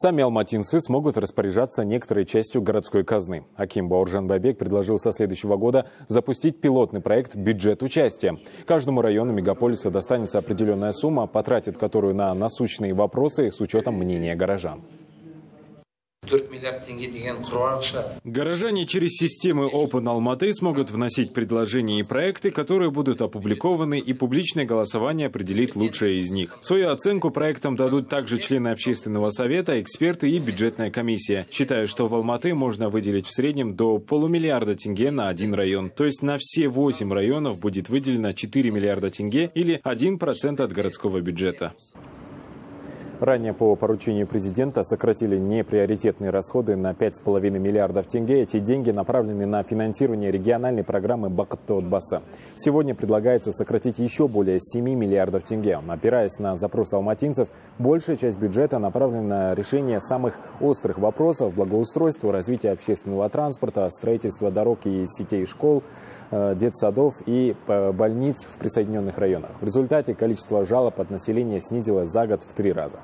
Сами алматинцы смогут распоряжаться некоторой частью городской казны. Аким Бауржан Бабек предложил со следующего года запустить пилотный проект «Бюджет участия». Каждому району мегаполиса достанется определенная сумма, потратит которую на насущные вопросы с учетом мнения горожан. Горожане через системы Open Алматы смогут вносить предложения и проекты, которые будут опубликованы, и публичное голосование определит лучшее из них. Свою оценку проектам дадут также члены общественного совета, эксперты и бюджетная комиссия. Считаю, что в Алматы можно выделить в среднем до полумиллиарда тенге на один район. То есть на все 8 районов будет выделено 4 миллиарда тенге или 1% от городского бюджета. Ранее по поручению президента сократили неприоритетные расходы на 5,5 миллиардов тенге. Эти деньги направлены на финансирование региональной программы «Бакыттоотбасы». Сегодня предлагается сократить еще более 7 миллиардов тенге. Опираясь на запрос алматинцев, большая часть бюджета направлена на решение самых острых вопросов – благоустройства, развития общественного транспорта, строительства дорог и сетей школ, э, детсадов и э, больниц в присоединенных районах. В результате количество жалоб от населения снизилось за год в три раза.